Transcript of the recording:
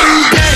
Yeah.